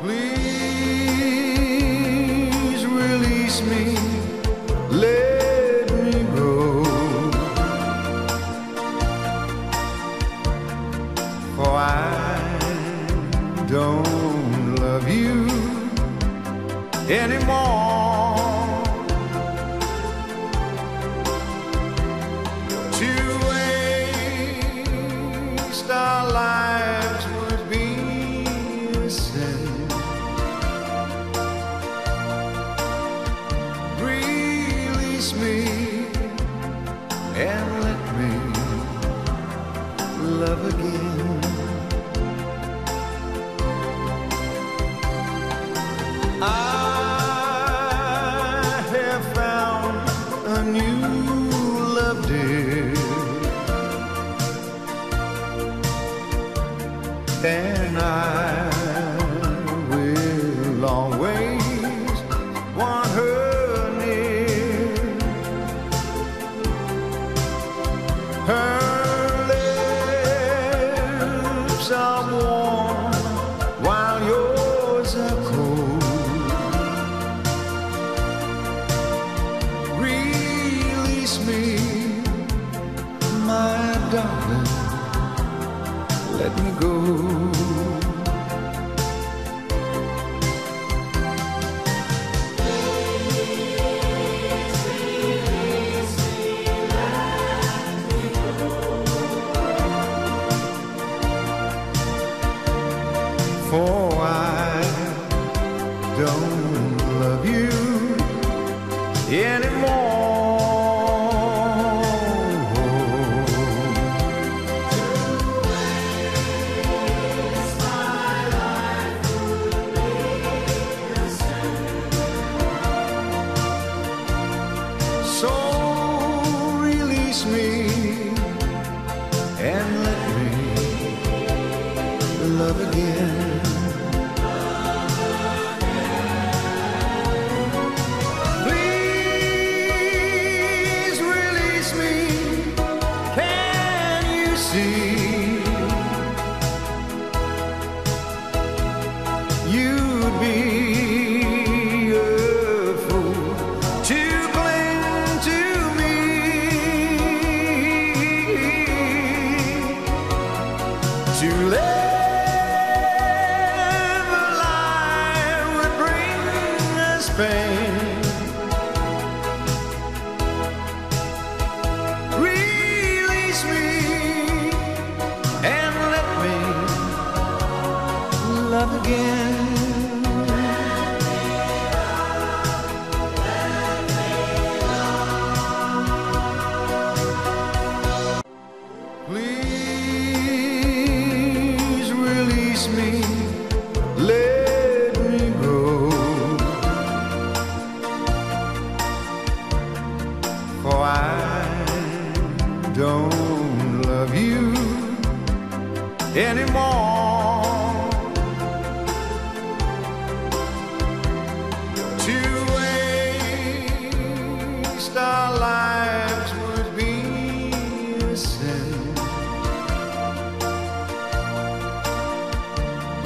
Please release me, let me go. For I don't love you anymore. To waste our life. Love again. I have found a new Let me go. For I don't love you anymore. Release me and let me love again. Please release me. Can you see? You'd be To live a lie would bring us pain. Don't love you anymore. To waste our lives would be a sin.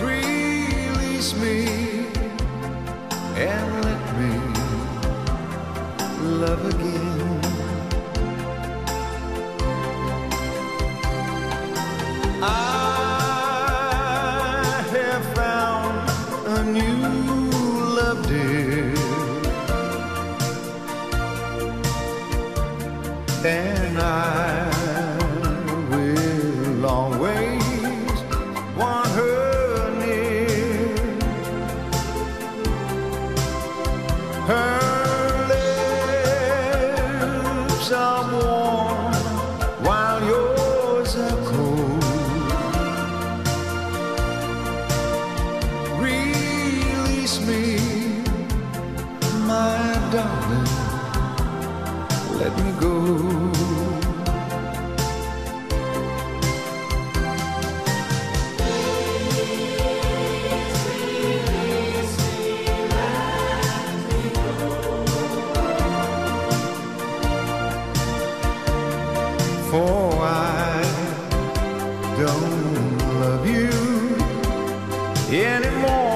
Release me and let me love again. Are warm while yours are cold. Release me, my darling. Let me go. Anymore.